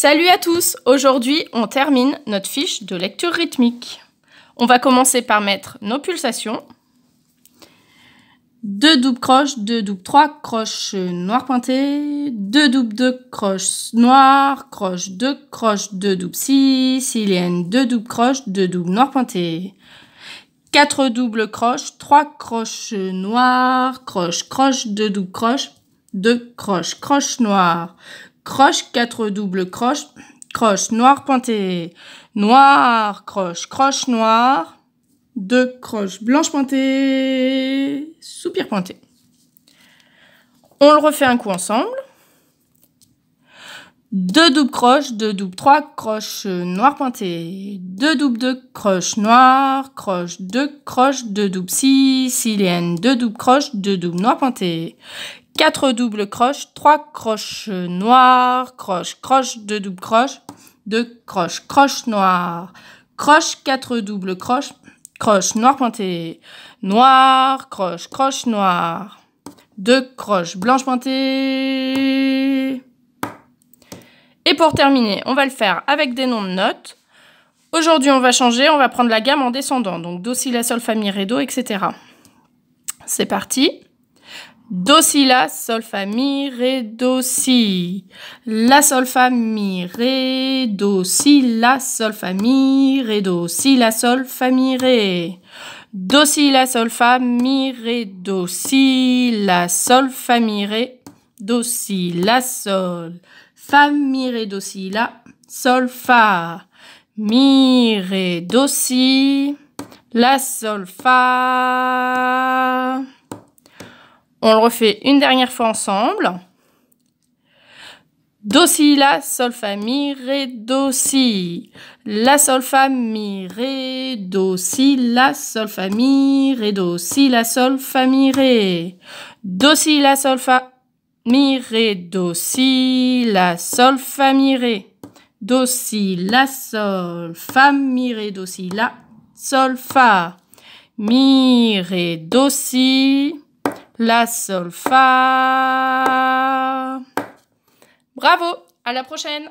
Salut à tous Aujourd'hui, on termine notre fiche de lecture rythmique. On va commencer par mettre nos pulsations. Deux doubles croches, deux doubles trois croches noires pointées, deux doubles deux croches noires, croche deux croches, deux doubles six, silienne, deux doubles croches, deux doubles noires pointées. Quatre doubles croches, trois croches noires, croche, croche, deux doubles croches, deux croches, croche noire, croche, quatre doubles croches, croche noire pointée, noire, croche, croche noire, deux croches blanches pointées, soupir pointé. On le refait un coup ensemble. Deux doubles croches, deux doubles trois croches noires pointées, deux doubles deux croches noires, croche deux croches, deux doubles six, silienne, deux doubles croches, deux doubles noires pointées, 4 doubles croches, 3 croches noires, croche, croche, 2 doubles croches, 2 croches, croche noire, croche, 4 doubles croches, croche noire pointée, noire, croche, croche noire, 2 croches blanches pointées. Et pour terminer, on va le faire avec des noms de notes. Aujourd'hui, on va changer, on va prendre la gamme en descendant, donc Do, Si, La, Sol, Fa, Mi, Ré, Do, etc. C'est parti Do, Si, La, Sol, Fa, Mi, Ré, Do, Si. La, Sol, Fa, Mi, Ré, Do, Si, La, Sol, Fa, Mi, Ré, Do, Si, La, Sol, Fa, Mi, Ré. Do, Si, La, Sol, Fa, Mi, Ré, Do, Si, La, Sol, Fa, Mi, Ré. Do, Si, La, Sol, Fa, Mi, Ré, Do, Si, La, Sol, Fa. La. On le refait une dernière fois ensemble. Do, si, la, sol, fa, mi, ré, do, si. La, sol, fa, mi, ré, do, si, la, sol, fa, mi, ré, do, si, la, sol, fa, mi, ré. Do, si, la, sol, fa, mi, ré, do, si, la, sol, fa, mi, ré. Do, si, la, sol, fa, mi, ré, do, si, la, sol, fa. Mi, ré, do, si. La, sol, fa. Bravo, à la prochaine